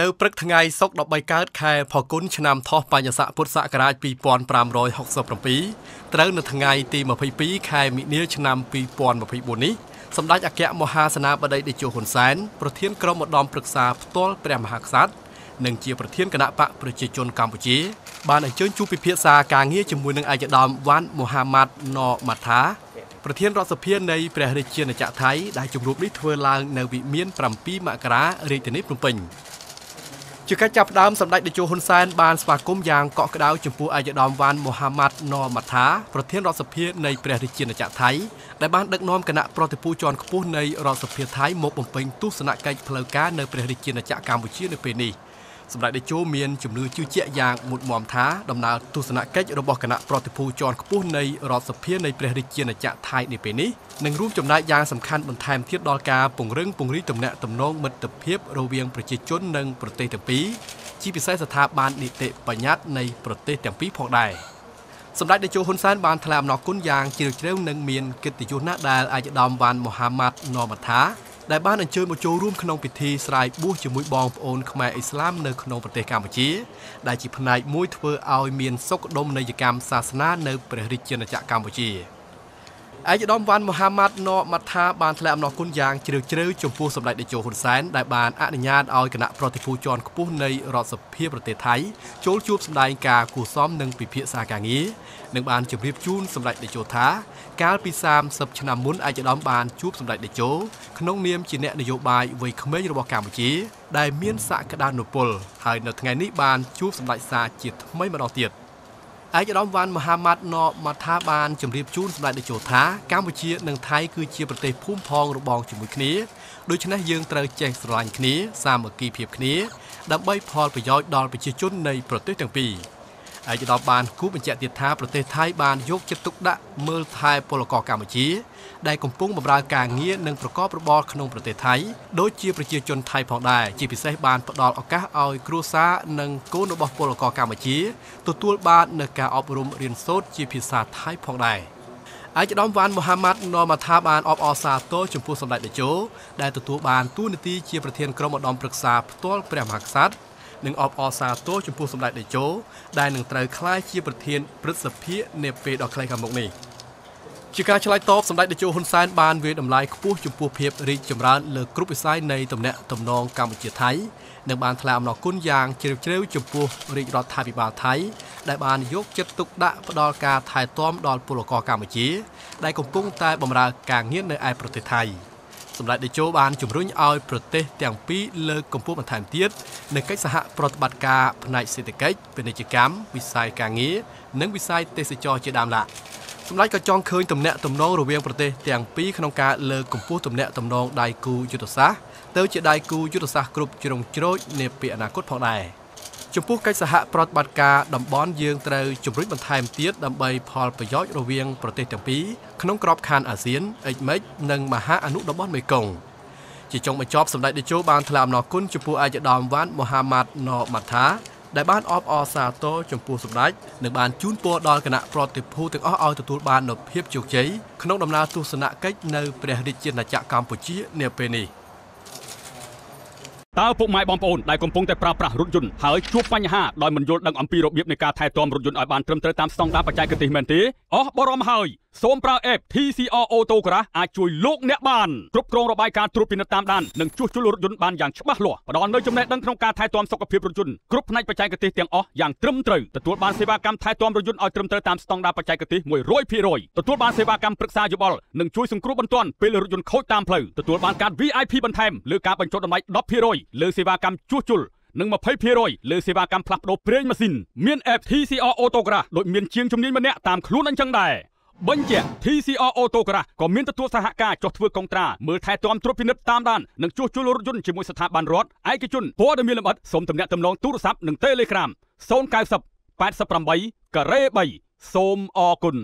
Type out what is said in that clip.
នៅព្រឹកថ្ងៃសុក្រ13កើតខែផល្គុនឆ្នាំថោះបញ្ញស័កពុទ្ធសករាជ2567ត្រូវនៅថ្ងៃទី22ខែមិនិនាឆ្នាំ2024នេះសម្ដេចអគ្គមហាសេនាបតីតេជោហ៊ុនសែនប្រធានក្រុមឧត្តមប្រឹក្សាផ្ទាល់ព្រះមហាក្សត្រនិងជាប្រធានគណៈបកប្រជាជនកម្ពុជាបានអញ្ជើញជួបពិភាក្សាការងារជាមួយនឹងឯកឧត្តមវ៉ាន់មូហាម៉ាត់ណម៉ាថាប្រធានរដ្ឋសភានៃព្រះរាជាណាចក្រថៃដែលជំនួបនេះធ្វើឡើងនៅវិមាន7មករារាជធានីភ្នំពេញ ជាការចាប់ផ្ដើមសម្ដេចតេជោហ៊ុនសែនបានស្វាគមន៍យ៉ាងកក់ក្ដៅចំពោះឯកឧត្តមវ៉ាន់មូហាម៉ាត់ណម៉ាថាប្រធានរដ្ឋសភានៃព្រះរាជាណាចក្រថៃដែលបានដឹកនាំគណៈប្រតិភូជាន់ខ្ពស់នៃរដ្ឋសភាថៃមកបំពេញទស្សនកិច្ចផ្លូវការនៅព្រះរាជាណាចក្រកម្ពុជានៅពេលនេះ។ សម្ដេចតេជោមានជំនឿជឿជាក់យ៉ាងមុតមមថាដំណើរទស្សនកិច្ចរបស់គណៈប្រតិភូជាន់ខ្ពស់នៃរដ្ឋសភានៃព្រះរាជាណាចក្រថៃនាពេលនេះនឹងរួមចំណែកយ៉ាងសំខាន់បន្ថែមទៀតដល់ការពង្រឹងពង្រីកទំនាក់ទំនងមិត្តភាពរវាងប្រជាជននិងប្រទេសទាំងពីរជាពិសេសស្ថាប័ននីតិបញ្ញត្តិនៃប្រទេសទាំងពីរផងដែរសម្ដេចតេជោហ៊ុនសែនបានថ្លែងអំណរគុណយ៉ាងជ្រាលជ្រៅនិងមានកិត្តិយសណាស់ដែលអាយដាមវ៉ាន់មូហាម៉ាត់ណូម៉ាថា ដែលបានអញ្ជើញមកចូលរួមក្នុងពិធីស្រែកបួសជាមួយបងប្អូនខ្មែរអ៊ីស្លាមនៅក្នុងប្រទេសកម្ពុជា ដែលជាផ្នែកមួយធ្វើឲ្យមានសុខដុមនីយកម្មសាសនានៅព្រះរាជាណាចក្រកម្ពុជា ឯកឧត្តមវ៉ាន់មូហាម៉ាត់ណូម៉ាថាបានថ្លែងអំណរគុណយ៉ាងជ្រាលជ្រៅចំពោះសម្ដេចតេជោហ៊ុនសែនដែលបានអនុញ្ញាតឲ្យគណៈប្រតិភូជាន់ខ្ពស់នៃរដ្ឋសភាប្រទេសថៃចូលជួបសម្ដែងការគូសមនិងពិភាក្សាការងារនិងបានជម្រាបជូនសម្ដេចតេជោថាកាលពី30ឆ្នាំមុនឯកឧត្តមបានជួបសម្ដេចតេជោក្នុងនាមជាអ្នកនយោបាយវ័យក្មេងរបស់កម្ពុជា ដែលមានសក្តានុពលហើយនៅថ្ងៃនេះបានជួបសម្ដេចសាជាថ្មីម្ដងទៀត។ ឯកឧត្តមវ៉ាន់មហាម៉ាត់ណម៉ាថាបានជម្រាបជូនសម្ដេចតេជោថាកម្ពុជានិងថៃគឺជាប្រទេសភូមិផងរបងជាមួយគ្នាដូច្នេះយើងត្រូវចេះស្រឡាញ់គ្នាសាមគ្គីភាពគ្នាដើម្បីផលប្រយោជន៍ដល់ប្រជាជននៃប្រទេសទាំងពីរ ឯកឧត្តមបានគូបញ្ជាក់ទៀតថាប្រទេសថៃបានយកចិត្តទុកដាក់មើលថែពលករកម្ពុជា ដែលកំពុងបម្រើការងារនិងប្រកបរបរក្នុងប្រទេសថៃដូចជាប្រជាជនថៃផងដែរជាពិសេសបានផ្ដល់ឱកាសឲ្យគ្រួសារនិងកូនរបស់ពលករកម្ពុជាទទួលបាននូវការអប់រំរៀនសូត្រជាភាសាថៃផងដែរឯកឧត្តមវ៉ាន់មូហាម៉ាត់ណូម៉ាថាបានអបអរសាទរចំពោះសម្ដេចតេជោដែលទទួលបានតួនាទីជាប្រធានក្រុមឧត្តមប្រឹក្សាផ្ទាល់ព្រះមហាក្សត្រ និងអបអរសាទរចំពោះសម្ដេចតេជោដែលនឹងត្រូវក្លាយជាប្រធានព្រឹទ្ធសភានាពេលដ៏ខ្លីខាងមុខនេះ។ជាការឆ្លើយតបសម្ដេចតេជោហ៊ុនសែនបានវាយតម្លៃខ្ពស់ចំពោះភាពរីកចម្រើនលើគ្រប់វិស័យនៃទំនាក់ទំនងកម្ពុជាថៃនិងបានថ្លែងអំណរគុណយ៉ាងជ្រាលជ្រៅចំពោះរាជរដ្ឋាភិបាលថៃដែលបានយកចិត្តទុកដាក់ផ្ដល់ការថែទាំដល់ពលករកម្ពុជាដែលកំពុងតែបម្រើការងារនៅឯប្រទេសថៃ សម្ដេចតេជោបានជំរុញឲ្យប្រទេសទាំងពីរលើកកម្ពស់បន្ថែមទៀតនៅកិច្ចសហប្រតិបត្តិការផ្នែកសេដ្ឋកិច្ចពាណិជ្ជកម្មវិស័យការងារនិងវិស័យទេសចរជាដើមឡើយសម្ដេចក៏ចង់ឃើញទំនាក់ទំនងរវាងប្រទេសទាំងពីរក្នុងការលើកកម្ពស់ទំនាក់ទំនងដៃគូយុទ្ធសាស្ត្រទៅជាដៃគូយុទ្ធសាស្ត្រគ្រប់ជ្រុងជ្រោយនាពេលអនាគតផងដែរ ចំពោះកិច្ចសហប្រតិបត្តិការតំបន់យើងត្រូវជំរុញបន្ថែមទៀតដើម្បីផលប្រយោជន៍រវាងប្រទេសទាំងពីរក្នុងក្របខ័ណ្ឌអាស៊ានអេកមិចនិងមហាអនុតំបន់មេគង្គជាចុងបញ្ចប់សម្ដេចតេជោបានថ្លែងអំណរគុណចំពោះឯកឧត្តមវ៉ាន់មូហាម៉ាត់ណូម៉ាថាដែលបានអបអរសាទរចំពោះសម្ដេចនិងបានជូនពរដល់គណៈប្រតិភូទាំងអស់ឲ្យទទួលបាននូវភាពជោគជ័យក្នុងដំណើរទស្សនកិច្ចនៅព្រះរាជាណាចក្រកម្ពុជានាពេលនេះ តើពុកម៉ែបងប្អូនដែលកំពុងតែប្រើប្រាស់រថយន្តហើយជួបបញ្ហាដោយមិនយល់ដឹងអំពីរបៀបនៃការថែទាំរថយន្តឲ្យបានត្រឹមត្រូវតាមស្តង់ដារបច្ចេកទេសមែនទេអស់បរមហើយ សូមប្រើ app TCR Auto Garage អាចជួយលោកអ្នកបានគ្រប់គ្រងរបាយការណ៍ត្រួតពិនិត្យតាមដាននិងជួសជុលរថយន្តបានយ៉ាងច្បាស់លាស់ផ្ដល់នូវចំណេះដឹងក្នុងការថែទាំសុខភាពរថយន្តគ្រប់ផ្នែកបច្ចេកទេសទាំងអស់យ៉ាងត្រឹមត្រូវទទួលបានសេវាកម្មថែទាំរថយន្តឲ្យត្រឹមត្រូវតាមស្តង់ដារបច្ចេកទេស100%ទទួលបានសេវាកម្មប្រឹក្សាយោបល់និងជួយសង្គ្រោះបន្ទាន់ពេលរថយន្តខូចតាមផ្លូវទទួលបានការ VIP បន្ថែមលើការបញ្ចុះតម្លៃ10%លើសេវាកម្មជួសជុលនិង20%លើសេវាកម្មផ្លាស់ប្ដូរប្រេងម៉ាស៊ីនមាន app TCR Autograph ដូចមានជាងជំនាញម្នាក់តាមខ្លួនអញ្ចឹងដែរ បញ្ជាក់ TCR Auto Garage ក៏មានទទួលសហការចុះធ្វើកុងត្រាមើលថែទាំត្រួតពិនិត្យតាមដាននិងជួសជុលរថយន្តជាមួយស្ថាប័នរដ្ឋឯកជនព័ត៌មានលម្អិតសូមទំនាក់ទំនងទូរស័ព្ទនិង Telegram 090 88ការ៉េ3សូមអរគុណ